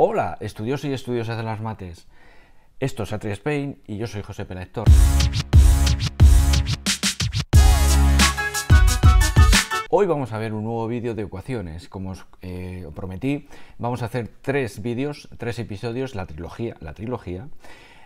Hola, estudiosos y estudiosas de las mates. Esto es Atri Spain y yo soy José Pelector. Hoy vamos a ver un nuevo vídeo de ecuaciones. Como os eh, prometí, vamos a hacer tres vídeos, tres episodios, la trilogía, la trilogía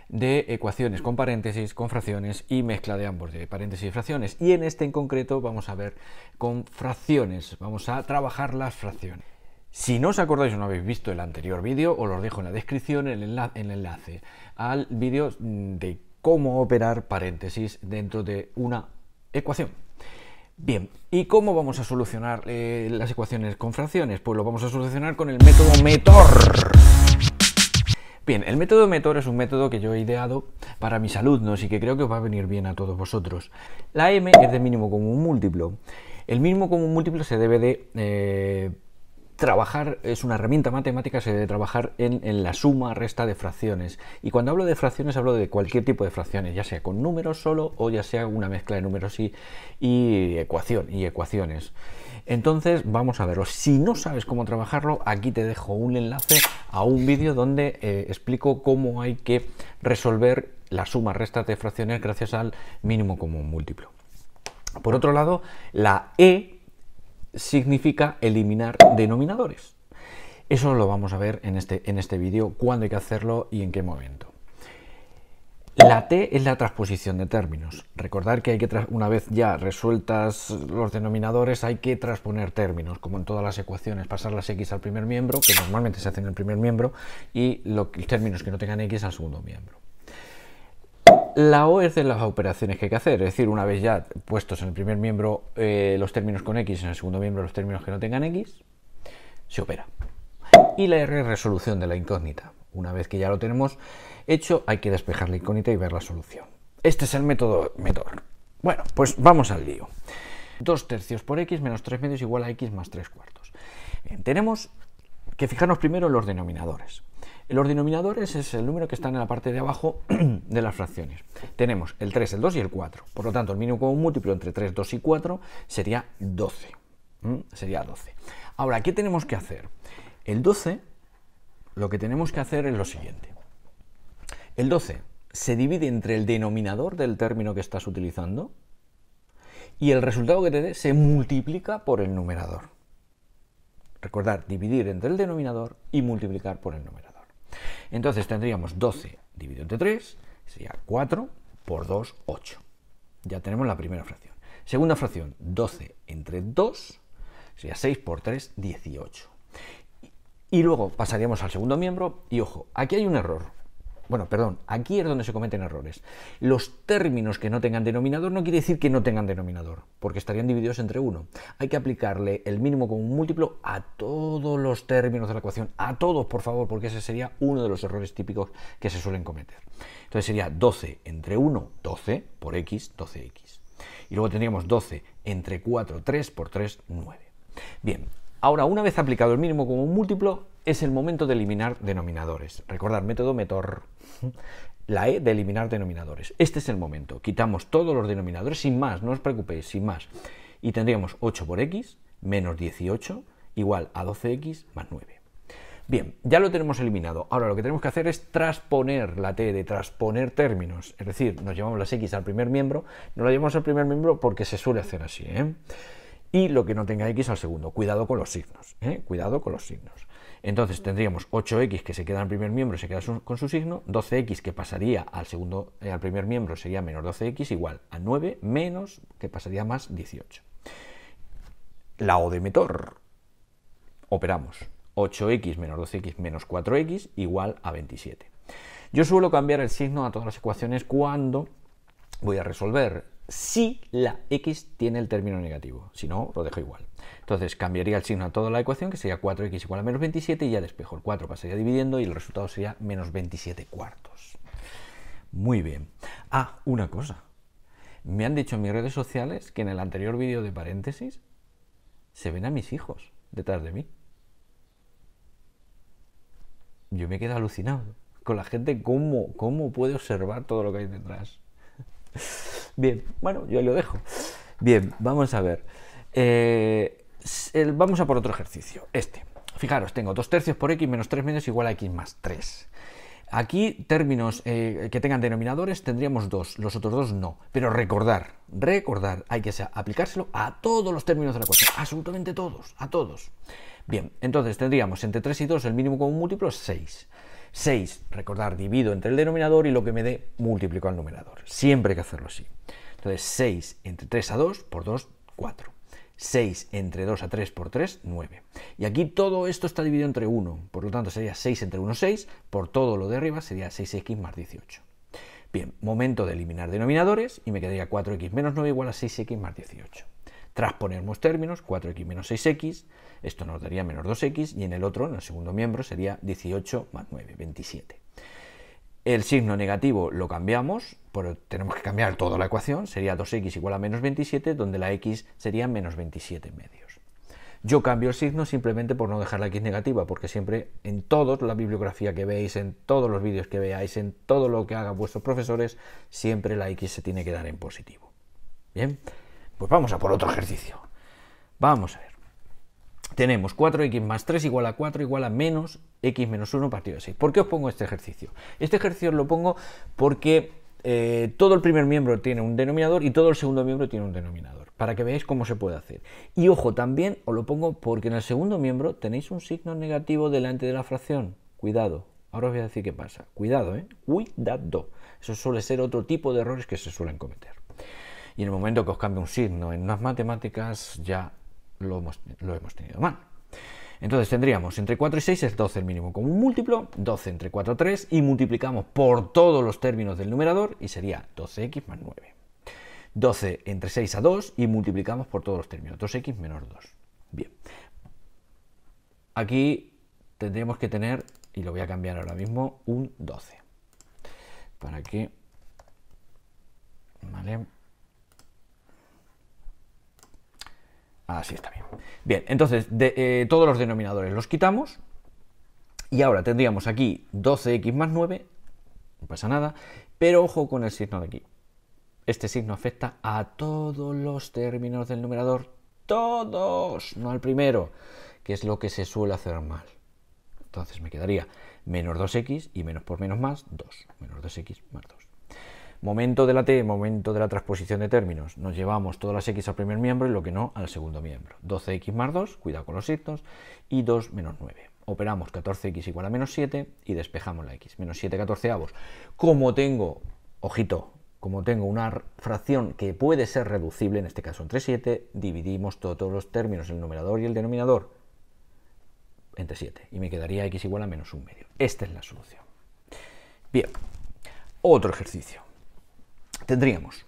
de ecuaciones con paréntesis, con fracciones y mezcla de ambos, de paréntesis y fracciones. Y en este en concreto vamos a ver con fracciones, vamos a trabajar las fracciones. Si no os acordáis o no habéis visto el anterior vídeo, os lo dejo en la descripción el enlace, al vídeo mm, de cómo operar paréntesis dentro de una ecuación. Bien, ¿y cómo vamos a solucionar eh, las ecuaciones con fracciones? Pues lo vamos a solucionar con el método METOR. Bien, el método METOR es un método que yo he ideado para mis alumnos y que creo que os va a venir bien a todos vosotros. La M es de mínimo común múltiplo. El mínimo común múltiplo se debe de eh, trabajar, es una herramienta matemática, se debe trabajar en, la suma, resta de fracciones. Y cuando hablo de fracciones hablo de cualquier tipo de fracciones, ya sea con números solo o ya sea una mezcla de números y, ecuación, y ecuaciones. Entonces vamos a verlo. Si no sabes cómo trabajarlo, aquí te dejo un enlace a un vídeo donde eh, explico cómo hay que resolver la suma, resta de fracciones gracias al mínimo común múltiplo. Por otro lado, la E significa eliminar denominadores. Eso lo vamos a ver en este, en este vídeo, cuándo hay que hacerlo y en qué momento. La T es la transposición de términos. Recordar que hay que, una vez ya resueltas los denominadores, hay que transponer términos, como en todas las ecuaciones, pasar las X al primer miembro, que normalmente se hace en el primer miembro, y los términos que no tengan X al segundo miembro. La O es de las operaciones que hay que hacer, es decir, una vez ya puestos en el primer miembro eh, los términos con X, en el segundo miembro los términos que no tengan X, se opera. Y la R es resolución de la incógnita. Una vez que ya lo tenemos hecho, hay que despejar la incógnita y ver la solución. Este es el método METOR. Bueno, pues vamos al lío. 2 tercios por x menos 3 medios igual a x más 3 cuartos. tenemos que fijarnos primero en los denominadores. Los denominadores es el número que está en la parte de abajo de las fracciones. Tenemos el 3, el 2 y el 4. Por lo tanto, el mínimo común múltiplo entre 3, 2 y 4 sería 12. Sería 12. Ahora, ¿qué tenemos que hacer? El 12, lo que tenemos que hacer es lo siguiente. El 12 se divide entre el denominador del término que estás utilizando y el resultado que te dé se multiplica por el numerador. Recordar, dividir entre el denominador y multiplicar por el numerador. Entonces tendríamos 12 dividido entre 3, sería 4 por 2, 8. Ya tenemos la primera fracción. Segunda fracción, 12 entre 2, sería 6 por 3, 18. Y luego pasaríamos al segundo miembro y ojo, aquí hay un error. Bueno, perdón, aquí es donde se cometen errores. Los términos que no tengan denominador no quiere decir que no tengan denominador, porque estarían divididos entre uno. Hay que aplicarle el mínimo como un múltiplo a todos los términos de la ecuación, a todos, por favor, porque ese sería uno de los errores típicos que se suelen cometer. Entonces sería 12 entre 1, 12 por x, 12x. Y luego tendríamos 12 entre 4, 3 por 3, 9. Bien, ahora una vez aplicado el mínimo como un múltiplo, es el momento de eliminar denominadores. Recordad, método METOR. La E de eliminar denominadores. Este es el momento. Quitamos todos los denominadores sin más, no os preocupéis, sin más. Y tendríamos 8 por x menos 18 igual a 12x más 9. Bien, ya lo tenemos eliminado. Ahora lo que tenemos que hacer es transponer la t de transponer términos. Es decir, nos llevamos las x al primer miembro. No la llevamos al primer miembro porque se suele hacer así. ¿eh? Y lo que no tenga x al segundo. Cuidado con los signos. ¿eh? Cuidado con los signos. Entonces tendríamos 8x que se queda en el primer miembro, se queda con su signo, 12x que pasaría al segundo, eh, al primer miembro sería menos 12x igual a 9 menos que pasaría más 18. La O de metor. Operamos 8x menos 12x menos 4x igual a 27. Yo suelo cambiar el signo a todas las ecuaciones cuando voy a resolver si la x tiene el término negativo. Si no, lo dejo igual. Entonces cambiaría el signo a toda la ecuación, que sería 4x igual a menos 27, y ya despejo el 4 pasaría dividiendo y el resultado sería menos 27 cuartos. Muy bien. Ah, una cosa. Me han dicho en mis redes sociales que en el anterior vídeo de paréntesis se ven a mis hijos detrás de mí. Yo me quedo alucinado con la gente, cómo, cómo puede observar todo lo que hay detrás. Bien, bueno, yo lo dejo. Bien, vamos a ver. Eh, vamos a por otro ejercicio. Este. fijaros, tengo 2 tercios por x menos 3 medios igual a x más 3. Aquí términos eh, que tengan denominadores tendríamos dos, los otros dos no. Pero recordar, recordar, hay que aplicárselo a todos los términos de la ecuación, absolutamente todos, a todos. Bien, entonces tendríamos entre 3 y 2 el mínimo común múltiplo es 6. 6, recordar, divido entre el denominador y lo que me dé multiplico al numerador. Siempre hay que hacerlo así. Entonces 6 entre 3 a 2 por 2, 4. 6 entre 2 a 3 por 3, 9. Y aquí todo esto está dividido entre 1, por lo tanto sería 6 entre 1, 6, por todo lo de arriba sería 6x más 18. Bien, momento de eliminar denominadores y me quedaría 4x menos 9 igual a 6x más 18. Transponemos términos, 4x menos 6x, esto nos daría menos 2x, y en el otro, en el segundo miembro, sería 18 más 9, 27. El signo negativo lo cambiamos, pero tenemos que cambiar toda la ecuación, sería 2x igual a menos 27, donde la x sería menos 27 medios. Yo cambio el signo simplemente por no dejar la x negativa, porque siempre en toda la bibliografía que veis, en todos los vídeos que veáis, en todo lo que hagan vuestros profesores, siempre la x se tiene que dar en positivo. Bien, pues vamos a por otro ejercicio. Vamos a ver tenemos 4x más 3 igual a 4 igual a menos x menos 1 partido de 6. ¿Por qué os pongo este ejercicio? Este ejercicio lo pongo porque eh, todo el primer miembro tiene un denominador y todo el segundo miembro tiene un denominador, para que veáis cómo se puede hacer. Y ojo, también os lo pongo porque en el segundo miembro tenéis un signo negativo delante de la fracción. Cuidado, ahora os voy a decir qué pasa. Cuidado, ¿eh? Cuidado. Eso suele ser otro tipo de errores que se suelen cometer. Y en el momento que os cambie un signo en unas matemáticas ya lo hemos, tenido mal. Entonces tendríamos entre 4 y 6 es 12 el mínimo común múltiplo, 12 entre 4 3 y multiplicamos por todos los términos del numerador y sería 12x más 9. 12 entre 6 a 2 y multiplicamos por todos los términos, 2x menos 2. Bien. Aquí tendríamos que tener, y lo voy a cambiar ahora mismo, un 12. Para que... ¿Vale? Así está bien. Bien, entonces eh, todos los denominadores los quitamos. Y ahora tendríamos aquí 12x más 9, no pasa nada, pero ojo con el signo de aquí. Este signo afecta a todos los términos del numerador, todos, no al primero, que es lo que se suele hacer mal. Entonces me quedaría menos 2x y menos por menos más 2, menos 2x más 2. Momento de la t, momento de la transposición de términos. Nos llevamos todas las x al primer miembro y lo que no al segundo miembro. 12x más 2, cuidado con los signos, y 2 menos 9. Operamos 14x igual a menos 7 y despejamos la x. Menos 7 catorceavos. Como tengo, ojito, como tengo una fracción que puede ser reducible, en este caso entre 7, dividimos todos los términos, el numerador y el denominador, entre 7. Y me quedaría x igual a menos 1 medio. Esta es la solución. Bien, otro ejercicio tendríamos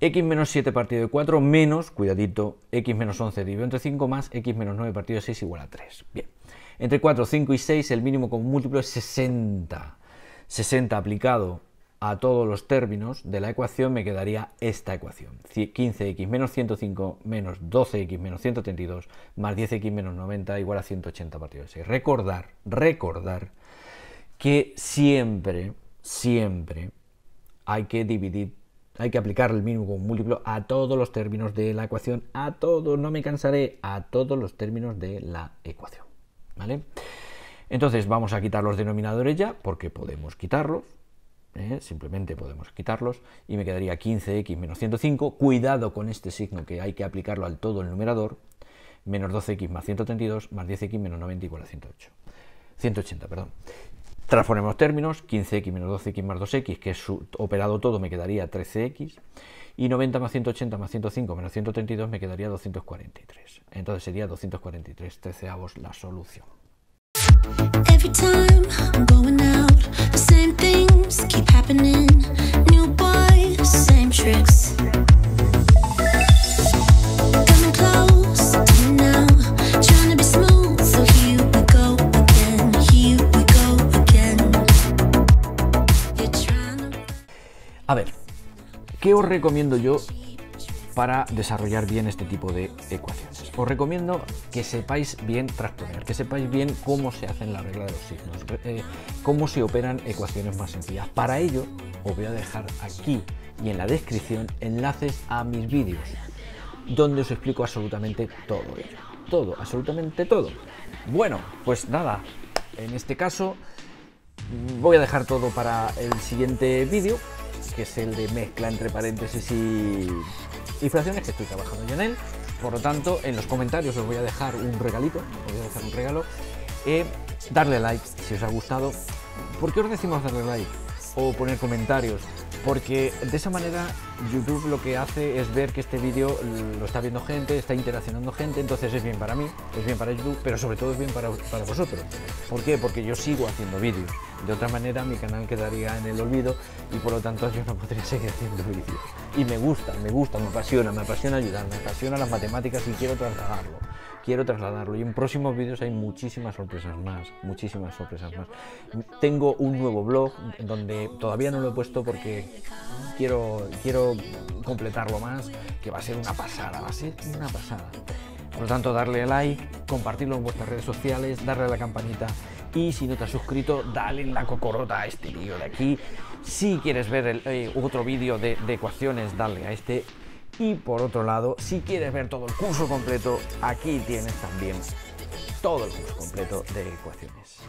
x menos 7 partido de 4 menos, cuidadito, x menos 11 dividido entre 5 más x menos 9 partido de 6 igual a 3. Bien, entre 4, 5 y 6 el mínimo común múltiplo es 60. 60 aplicado a todos los términos de la ecuación me quedaría esta ecuación. 15x menos 105 menos 12x menos 132 más 10x menos 90 igual a 180 partido de 6. Recordar, recordar que siempre, siempre hay que dividir, hay que aplicar el mínimo común múltiplo a todos los términos de la ecuación, a todos, no me cansaré, a todos los términos de la ecuación. ¿Vale? Entonces vamos a quitar los denominadores ya, porque podemos quitarlos, ¿eh? simplemente podemos quitarlos, y me quedaría 15x menos 105, cuidado con este signo que hay que aplicarlo al todo el numerador, menos 12x más 132 más 10x menos 90 igual a 108. 180, perdón. Transformemos términos, 15x menos 12x más 2x, que es operado todo, me quedaría 13x, y 90 más 180 más 105 menos 132 me quedaría 243. Entonces sería 243 treceavos la solución. A ver, ¿qué os recomiendo yo para desarrollar bien este tipo de ecuaciones? Os recomiendo que sepáis bien transponer, que sepáis bien cómo se hacen la regla de los signos, eh, cómo se operan ecuaciones más sencillas. Para ello, os voy a dejar aquí y en la descripción enlaces a mis vídeos, donde os explico absolutamente todo ello. todo, absolutamente todo. Bueno, pues nada, en este caso voy a dejar todo para el siguiente vídeo, que es el de mezcla entre paréntesis y, y fracciones, que estoy trabajando ya en él. Por lo tanto, en los comentarios os voy a dejar un regalito, os voy a dejar un regalo. Eh, darle like si os ha gustado. ¿Por qué os decimos darle like? O poner comentarios porque de esa manera YouTube lo que hace es ver que este vídeo lo está viendo gente, está interaccionando gente, entonces es bien para mí, es bien para YouTube, pero sobre todo es bien para, para vosotros. ¿Por qué? Porque yo sigo haciendo vídeos. De otra manera mi canal quedaría en el olvido y por lo tanto yo no podría seguir haciendo vídeos. Y me gusta, me gusta, me apasiona, me apasiona ayudar, me apasiona las matemáticas y quiero trasladarlo quiero trasladarlo. Y en próximos vídeos hay muchísimas sorpresas más, muchísimas sorpresas más. Tengo un nuevo blog donde todavía no lo he puesto porque quiero, quiero completarlo más, que va a ser una pasada, va a ser una pasada. Por lo tanto, darle like, compartirlo en vuestras redes sociales, darle a la campanita y si no te has suscrito, dale la cocorota a este vídeo de aquí. Si quieres ver eh, otro vídeo de, de ecuaciones, dale a este y por otro lado, si quieres ver todo el curso completo, aquí tienes también todo el curso completo de ecuaciones.